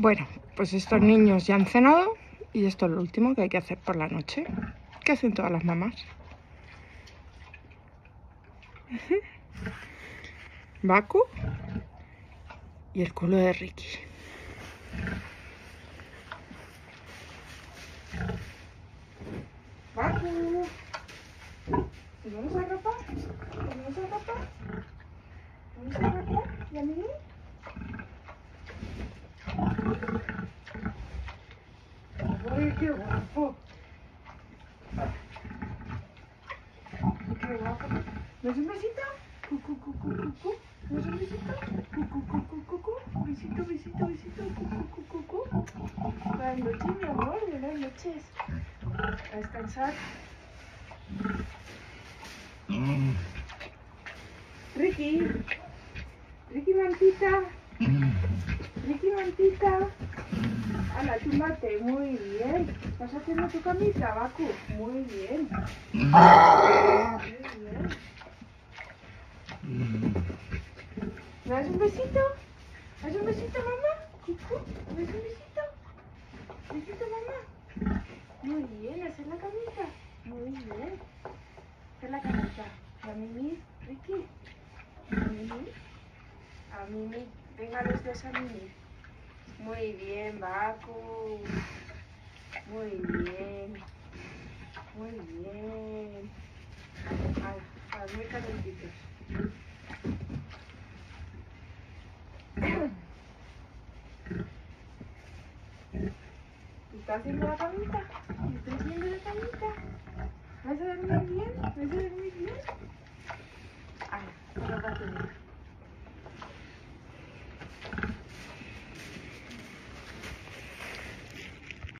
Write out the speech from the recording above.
Bueno, pues estos niños ya han cenado y esto es lo último que hay que hacer por la noche. ¿Qué hacen todas las mamás? Baku y el culo de Ricky. Baku. ¡Uy, qué guapo! ¡Qué guapo! ¿No es un besito? Cucu, cucu, mi amor. Buenas noches. A descansar. Ricky. Ricky Mantita. Ricky Mantita. Ala, túmbate. Muy bien. ¿Estás haciendo tu camisa, Baku? Muy bien. Muy bien. ¿Me das un besito? ¿Me das un besito, mamá? ¿me das un besito? ¿Besito, mamá? Muy bien, hacer la camisa. Muy bien. Hacer la camisa. ¿A Mimi? Ricky? ¿A Mimi? A Mimi. Venga los dos a Mimi. Muy bien, Baku. Muy bien. Muy bien. A, a, muy calentitos. ¿Estás haciendo la camita? ¿Estás haciendo la camita? ¿Vas a dormir bien? ¿Vas a dormir bien? Ah, no lo vas a dormir.